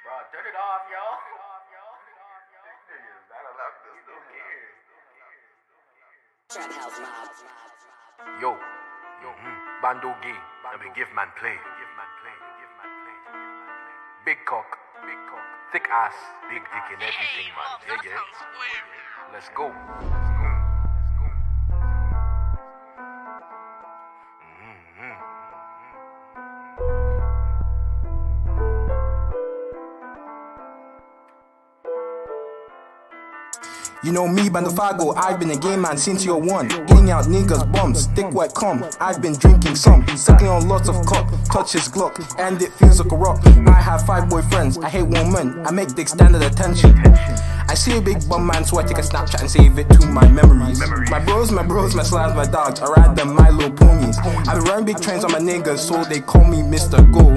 Bro, turn it off, yo. Trap House Mob. Yo, yo, mm, Bando gay. Let me give man play. Give man play. Give man play. Big cock, big cock, thick ass, big dick and everything, man. Yeah, yeah. Let's go. You know me, Bandofago, I've been a game man since year one. Getting out niggas, bombs, thick white cum. I've been drinking some, sucking on lots of cock, touch his Glock, and it feels like a rock. I have five boyfriends, I hate women, I make dick standard attention. I see a big bum man, so I take a Snapchat and save it to my memories. My bros, my bros, my slabs, my dogs, I ride them Milo ponies. I be running big trains on my niggas, so they call me Mr. Go.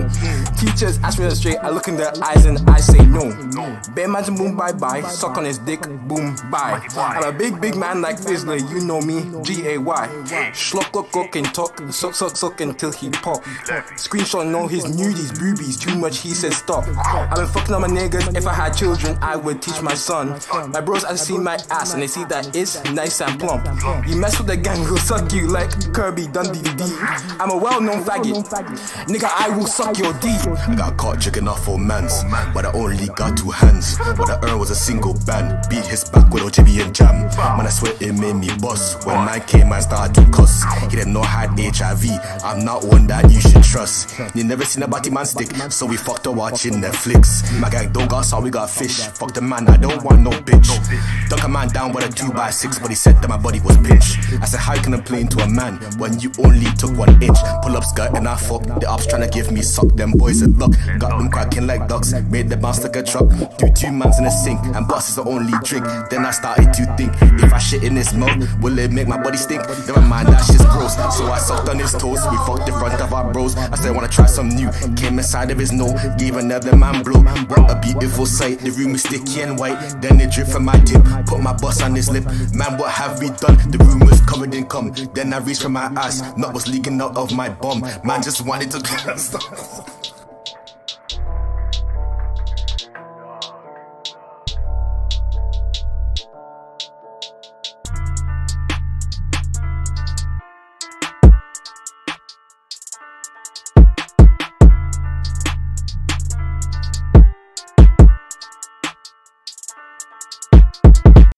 Teachers ask me straight, I look in their eyes and I say no. Bear man boom bye bye, suck on his dick, boom bye. I'm a big big man like Fizzler, you know me, G A Y. Schlock look look and talk, suck suck suck until he pop. Screenshot know his nudies, boobies, too much he said stop. I've been fucking on my niggas, if I had children, I would teach my son. My bros I see my ass and they see that it's nice and plump. You mess with the gang, will suck you like Kirby Dundee D. I'm a well-known faggot. Nigga, I will suck your D. I got caught jigging off for mans, but I only got two hands. What I earned was a single band. Beat his back with OGB and jam. Man, I swear it made me boss. When man came, I started to cuss. He didn't know I had HIV. I'm not one that you should trust. You never seen a body man stick, so we fucked her watching Netflix. My gang don't got saw we got fish. Fuck the man, I don't want no bitch. Dunk a man down with a 2 by 6 but he said that my body was pinched. I said, How can I play into a man when you only took one inch? Pull up skirt and I fuck. The ops trying to give me suck. Them boys at luck. Got them cracking like ducks. Made the bounce like a truck. Do two mans in a sink, and bus is the only drink. Then I started to think, if I shit in this mug, will it make my body stink? Never mind, that shit's gross. So I sucked on his toes. We fucked in front of our bros. I said, wanna try some new. Came inside of his nose, gave another man blow. What a beautiful sight. The room is sticky and white. Then it drip from my tip. Put my boss on his lip. Man, what have we done? The room was covered in cum. Then I reached for my ass. Nut was leaking out of my bum. Man just wanted to.